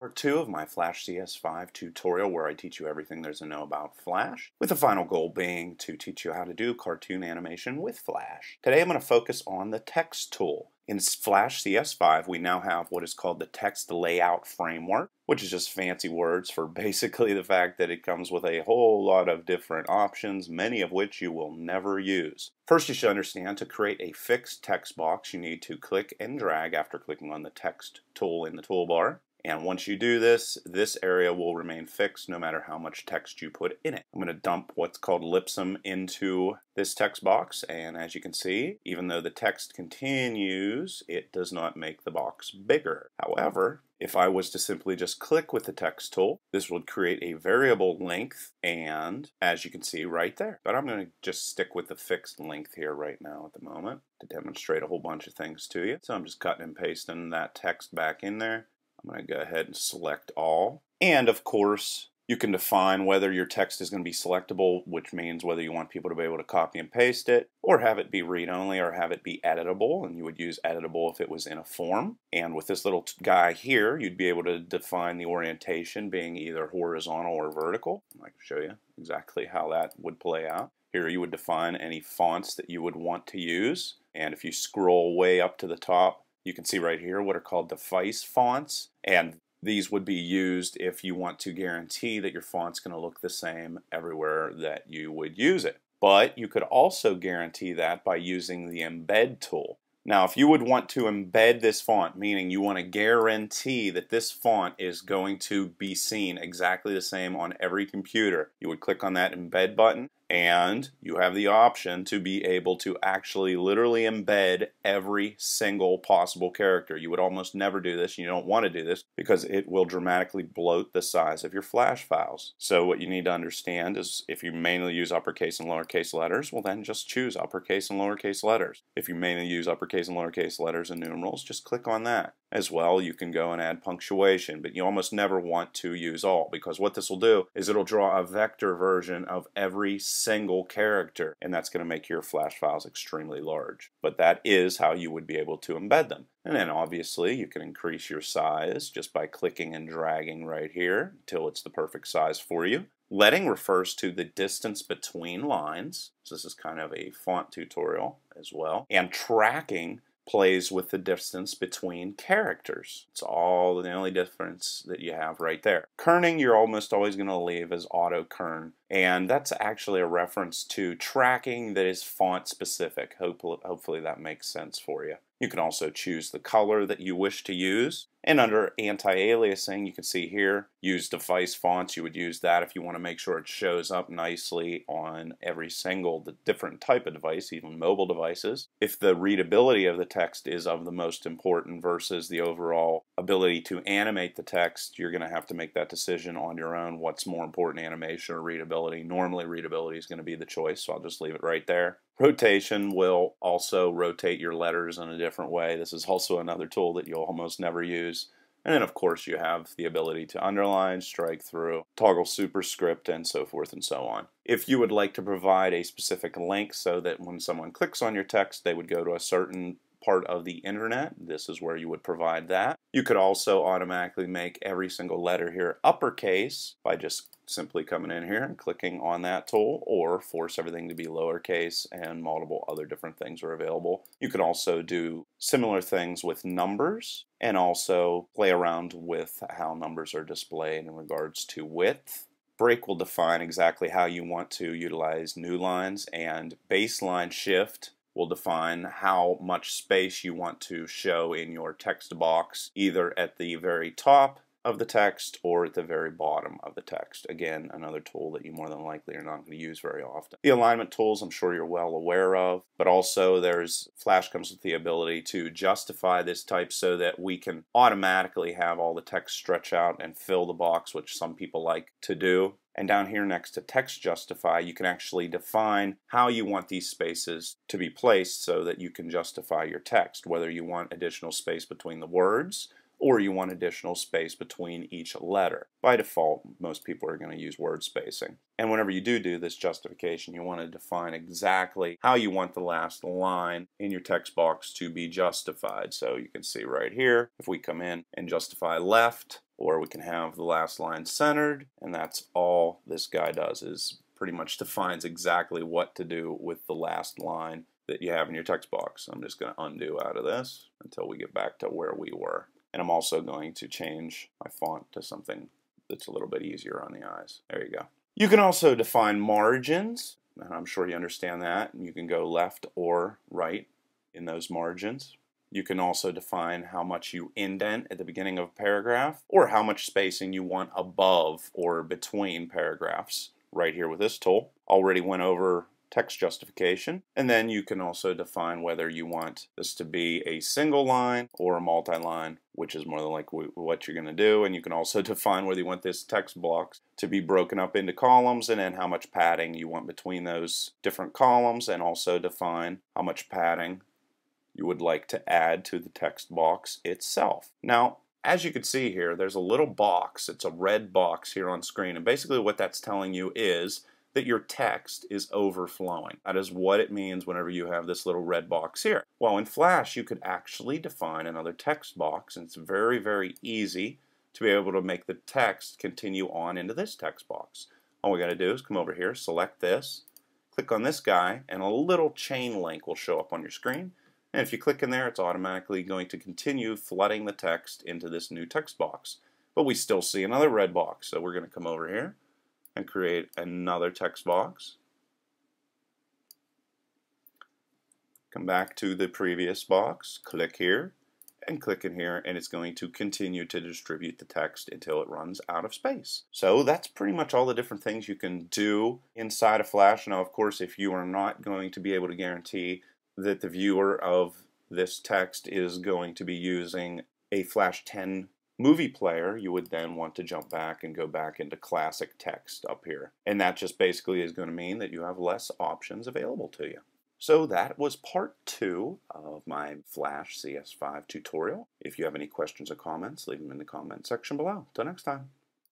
Part 2 of my Flash CS5 tutorial where I teach you everything there's to know about Flash, with the final goal being to teach you how to do cartoon animation with Flash. Today I'm going to focus on the text tool. In Flash CS5 we now have what is called the text layout framework, which is just fancy words for basically the fact that it comes with a whole lot of different options, many of which you will never use. First you should understand to create a fixed text box you need to click and drag after clicking on the text tool in the toolbar. And once you do this, this area will remain fixed no matter how much text you put in it. I'm going to dump what's called Lipsum into this text box. And as you can see, even though the text continues, it does not make the box bigger. However, if I was to simply just click with the text tool, this would create a variable length and as you can see right there. But I'm going to just stick with the fixed length here right now at the moment to demonstrate a whole bunch of things to you. So I'm just cutting and pasting that text back in there. I'm going to go ahead and select all. And of course, you can define whether your text is going to be selectable, which means whether you want people to be able to copy and paste it, or have it be read-only, or have it be editable, and you would use editable if it was in a form. And with this little guy here, you'd be able to define the orientation being either horizontal or vertical. I can show you exactly how that would play out. Here you would define any fonts that you would want to use, and if you scroll way up to the top, you can see right here what are called device fonts, and these would be used if you want to guarantee that your font's going to look the same everywhere that you would use it. But you could also guarantee that by using the embed tool. Now, if you would want to embed this font, meaning you want to guarantee that this font is going to be seen exactly the same on every computer, you would click on that embed button and you have the option to be able to actually literally embed every single possible character. You would almost never do this, you don't want to do this because it will dramatically bloat the size of your flash files. So what you need to understand is if you mainly use uppercase and lowercase letters, well then just choose uppercase and lowercase letters. If you mainly use uppercase and lowercase letters and numerals, just click on that. As well, you can go and add punctuation, but you almost never want to use all because what this will do is it'll draw a vector version of every single character, and that's going to make your flash files extremely large. But that is how you would be able to embed them. And then obviously you can increase your size just by clicking and dragging right here until it's the perfect size for you. Leading refers to the distance between lines. So this is kind of a font tutorial as well. And tracking plays with the distance between characters. It's all the only difference that you have right there. Kerning you're almost always going to leave as auto kern and that's actually a reference to tracking that is font specific. Hopefully, hopefully that makes sense for you. You can also choose the color that you wish to use. And under anti-aliasing, you can see here, use device fonts. You would use that if you want to make sure it shows up nicely on every single different type of device, even mobile devices. If the readability of the text is of the most important versus the overall ability to animate the text, you're going to have to make that decision on your own. What's more important, animation or readability? Normally readability is going to be the choice, so I'll just leave it right there. Rotation will also rotate your letters in a different way. This is also another tool that you'll almost never use. And then, of course, you have the ability to underline, strike through, toggle superscript, and so forth and so on. If you would like to provide a specific link so that when someone clicks on your text, they would go to a certain part of the internet, this is where you would provide that. You could also automatically make every single letter here uppercase by just simply coming in here and clicking on that tool or force everything to be lowercase and multiple other different things are available. You can also do similar things with numbers and also play around with how numbers are displayed in regards to width. Break will define exactly how you want to utilize new lines and baseline shift will define how much space you want to show in your text box either at the very top of the text or at the very bottom of the text. Again, another tool that you more than likely are not going to use very often. The alignment tools I'm sure you're well aware of, but also there's Flash comes with the ability to justify this type so that we can automatically have all the text stretch out and fill the box, which some people like to do. And down here next to text justify, you can actually define how you want these spaces to be placed so that you can justify your text, whether you want additional space between the words, or you want additional space between each letter. By default, most people are going to use word spacing. And whenever you do do this justification, you want to define exactly how you want the last line in your text box to be justified. So you can see right here, if we come in and justify left, or we can have the last line centered, and that's all this guy does is pretty much defines exactly what to do with the last line that you have in your text box. I'm just going to undo out of this until we get back to where we were. And I'm also going to change my font to something that's a little bit easier on the eyes. There you go. You can also define margins, and I'm sure you understand that. And you can go left or right in those margins. You can also define how much you indent at the beginning of a paragraph or how much spacing you want above or between paragraphs right here with this tool. Already went over text justification. And then you can also define whether you want this to be a single line or a multi-line, which is more than like what you're going to do. And you can also define whether you want this text blocks to be broken up into columns and then how much padding you want between those different columns and also define how much padding you would like to add to the text box itself. Now, as you can see here, there's a little box. It's a red box here on screen. And basically what that's telling you is that your text is overflowing. That is what it means whenever you have this little red box here. Well, in Flash, you could actually define another text box, and it's very, very easy to be able to make the text continue on into this text box. All we got to do is come over here, select this, click on this guy, and a little chain link will show up on your screen. And if you click in there, it's automatically going to continue flooding the text into this new text box. But we still see another red box, so we're going to come over here and create another text box. Come back to the previous box, click here, and click in here, and it's going to continue to distribute the text until it runs out of space. So that's pretty much all the different things you can do inside of Flash. Now, of course, if you are not going to be able to guarantee that the viewer of this text is going to be using a Flash 10 movie player, you would then want to jump back and go back into classic text up here. And that just basically is going to mean that you have less options available to you. So that was part two of my Flash CS5 tutorial. If you have any questions or comments, leave them in the comment section below. Till next time.